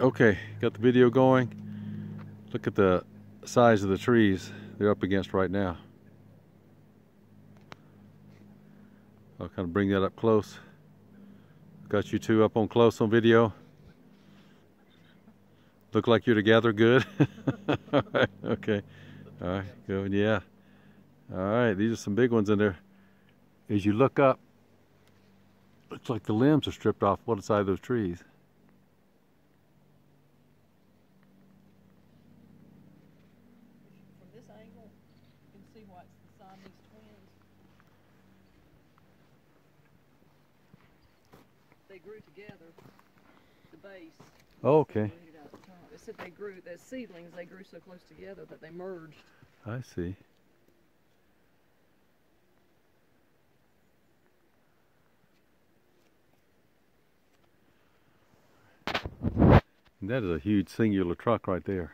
Okay, got the video going. Look at the size of the trees they're up against right now. I'll kind of bring that up close. Got you two up on close on video. Look like you're together good. Okay. All right, good, yeah. All right, these are some big ones in there. As you look up, looks like the limbs are stripped off one side of those trees. Angle, you can see why it's the Siamese twins. They grew together, the base. Oh, okay, rooted out the top. It said they grew, the seedlings, they grew so close together that they merged. I see. That is a huge singular truck right there.